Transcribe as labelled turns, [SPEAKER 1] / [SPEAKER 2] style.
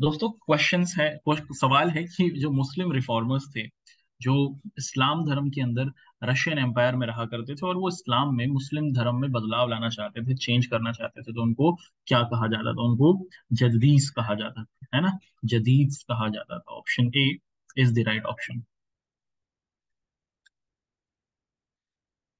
[SPEAKER 1] दोस्तों क्वेश्चंस है सवाल है कि जो मुस्लिम रिफॉर्मर्स थे, जो इस्लाम धर्म के अंदर रशियन एम्पायर में रहा करते थे और वो इस्लाम में मुस्लिम धर्म में बदलाव लाना चाहते थे चेंज करना चाहते थे तो उनको क्या कहा जाता था? उनको जदीस कहा जाता था, है ना? जदीद कहा जाता था option A is the right option